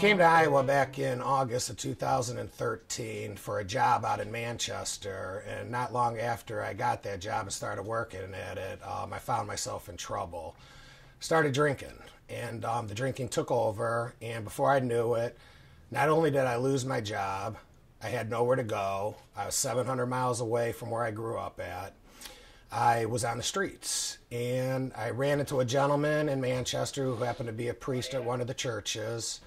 came to Iowa back in August of 2013 for a job out in Manchester, and not long after I got that job and started working at it, um, I found myself in trouble. Started drinking, and um, the drinking took over, and before I knew it, not only did I lose my job, I had nowhere to go. I was 700 miles away from where I grew up at. I was on the streets and I ran into a gentleman in Manchester who happened to be a priest at one of the churches.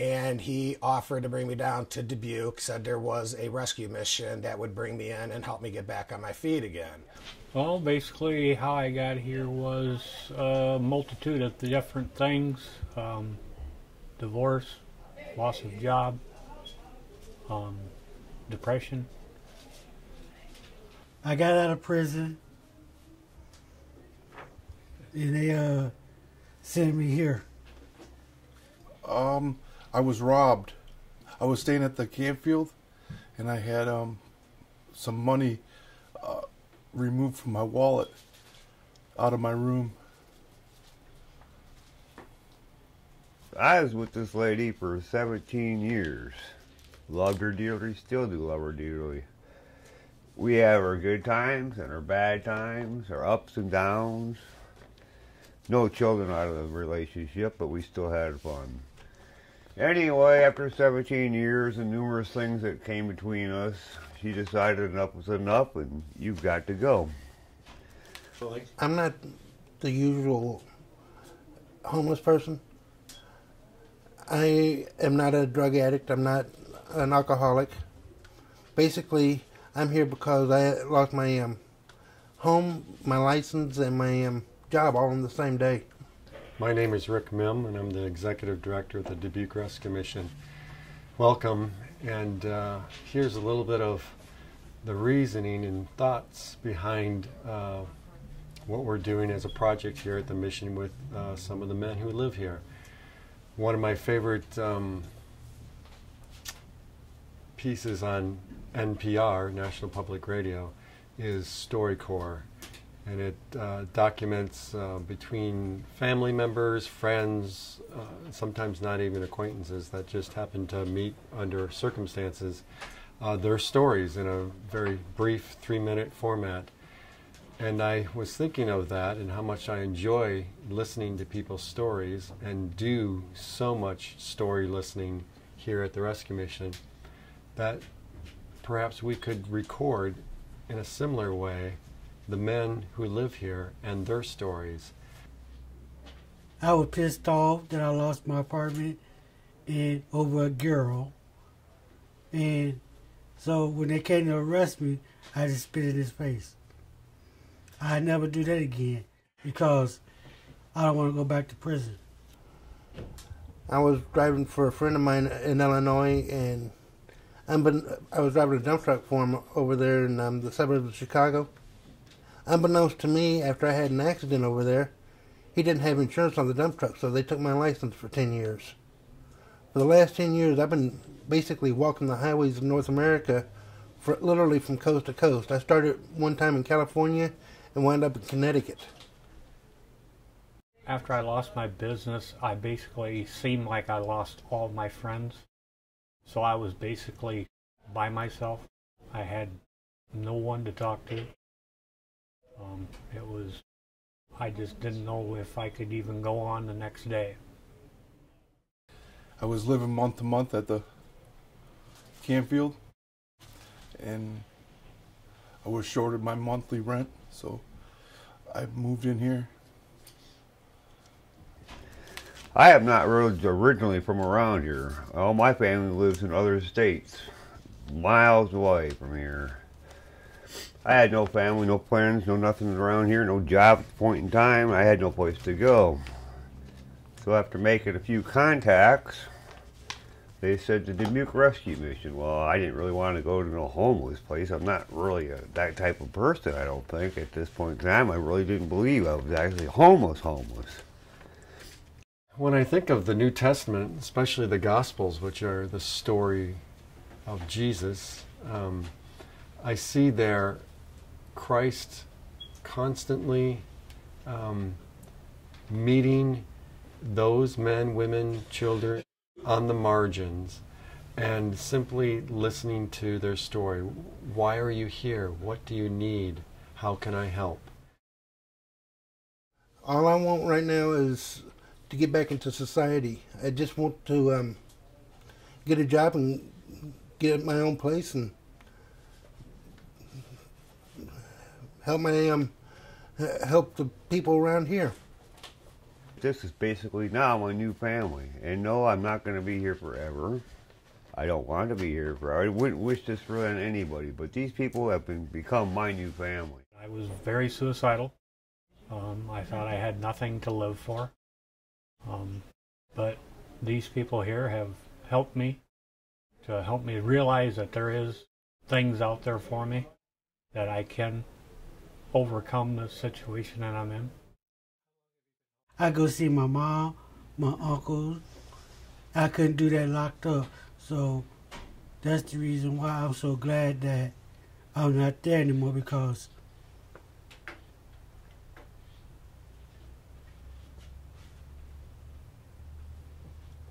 And he offered to bring me down to Dubuque, said there was a rescue mission that would bring me in and help me get back on my feet again. Well, basically, how I got here was a multitude of different things um, divorce, loss of job, um, depression. I got out of prison and they uh, sent me here. Um, I was robbed. I was staying at the campfield, and I had um, some money uh, removed from my wallet out of my room. I was with this lady for 17 years. Loved her dearly, still do love her dearly. We have our good times and our bad times, our ups and downs no children out of the relationship, but we still had fun. Anyway, after 17 years and numerous things that came between us, she decided enough was enough and you've got to go. I'm not the usual homeless person. I am not a drug addict. I'm not an alcoholic. Basically, I'm here because I lost my um, home, my license, and my um, job all in the same day. My name is Rick Mihm, and I'm the executive director of the Dubuque Rescue Commission. Welcome, and uh, here's a little bit of the reasoning and thoughts behind uh, what we're doing as a project here at the mission with uh, some of the men who live here. One of my favorite um, pieces on NPR, National Public Radio, is StoryCorps and it uh, documents uh, between family members, friends, uh, sometimes not even acquaintances that just happen to meet under circumstances, uh, their stories in a very brief three minute format. And I was thinking of that and how much I enjoy listening to people's stories and do so much story listening here at the Rescue Mission that perhaps we could record in a similar way the men who live here and their stories. I was pissed off that I lost my apartment and over a girl. And so when they came to arrest me, I just spit in his face. I never do that again because I don't want to go back to prison. I was driving for a friend of mine in Illinois, and i I was driving a dump truck for him over there in um, the suburbs of Chicago. Unbeknownst to me, after I had an accident over there, he didn't have insurance on the dump truck, so they took my license for 10 years. For the last 10 years, I've been basically walking the highways of North America for literally from coast to coast. I started one time in California and wound up in Connecticut. After I lost my business, I basically seemed like I lost all my friends. So I was basically by myself. I had no one to talk to. Um, it was, I just didn't know if I could even go on the next day. I was living month to month at the campfield, and I was shorted my monthly rent, so I moved in here. I am not really originally from around here. All my family lives in other states, miles away from here. I had no family, no friends, no nothing around here, no job at the point in time. I had no place to go. So after making a few contacts, they said the Dubuque Rescue Mission. Well, I didn't really want to go to no homeless place. I'm not really a, that type of person, I don't think. At this point in time, I really didn't believe I was actually homeless, homeless. When I think of the New Testament, especially the Gospels, which are the story of Jesus, um, I see there Christ constantly um, meeting those men, women, children on the margins and simply listening to their story. Why are you here? What do you need? How can I help? All I want right now is to get back into society. I just want to um, get a job and get my own place and help my um, help the people around here. This is basically now my new family. And no, I'm not going to be here forever. I don't want to be here forever. I wouldn't wish this for anybody, but these people have been, become my new family. I was very suicidal. Um, I thought I had nothing to live for. Um, but these people here have helped me to help me realize that there is things out there for me that I can overcome the situation that I'm in. I go see my mom, my uncles. I couldn't do that locked up. So that's the reason why I'm so glad that I'm not there anymore because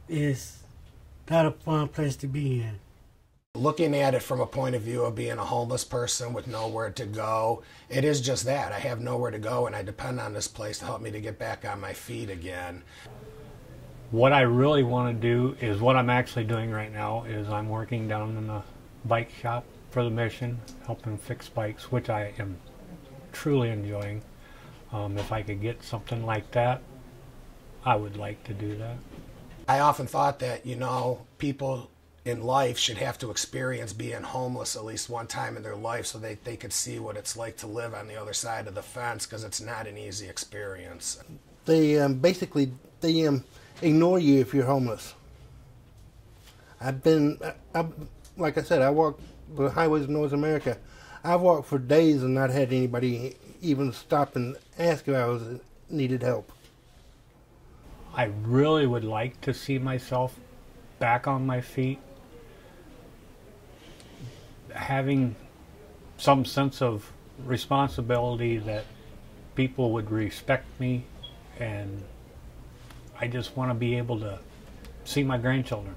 it's not a fun place to be in. Looking at it from a point of view of being a homeless person with nowhere to go, it is just that. I have nowhere to go and I depend on this place to help me to get back on my feet again. What I really want to do is what I'm actually doing right now is I'm working down in the bike shop for the mission, helping fix bikes, which I am truly enjoying. Um, if I could get something like that, I would like to do that. I often thought that, you know, people in life should have to experience being homeless at least one time in their life so they, they could see what it's like to live on the other side of the fence because it's not an easy experience. They um, basically they um, ignore you if you're homeless. I've been, I, I, like I said, I walked the highways of North America. I've walked for days and not had anybody even stop and ask if I was needed help. I really would like to see myself back on my feet, having some sense of responsibility that people would respect me, and I just want to be able to see my grandchildren.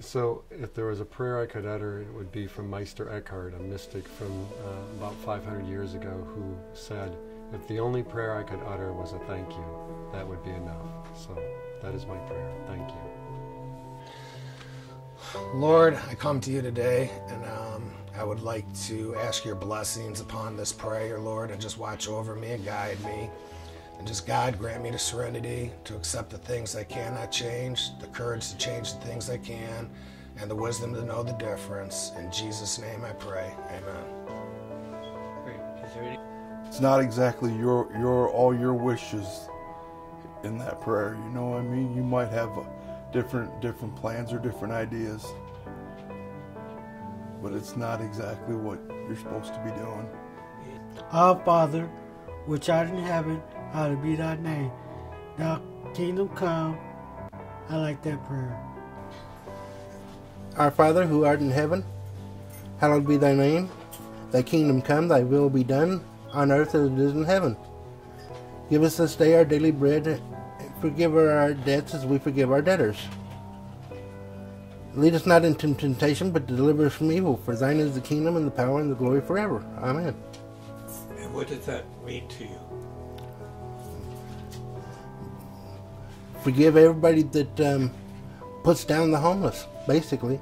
So, if there was a prayer I could utter, it would be from Meister Eckhart, a mystic from uh, about 500 years ago, who said, If the only prayer I could utter was a thank you, that would be enough. So, that is my prayer. Thank you. Lord, I come to you today and um, I would like to ask your blessings upon this prayer, Lord, and just watch over me and guide me. And just God, grant me the serenity to accept the things I cannot change, the courage to change the things I can, and the wisdom to know the difference. In Jesus' name I pray. Amen. It's not exactly your your all your wishes in that prayer. You know what I mean? You might have different different plans or different ideas, but it's not exactly what you're supposed to be doing. Our Father, which art in heaven, hallowed be thy name. Thy kingdom come. I like that prayer. Our Father who art in heaven, hallowed be thy name. Thy kingdom come, thy will be done, on earth as it is in heaven. Give us this day our daily bread, and forgive our debts as we forgive our debtors. Lead us not into temptation, but deliver us from evil. For thine is the kingdom and the power and the glory forever. Amen. And what does that mean to you? Forgive everybody that um, puts down the homeless, basically.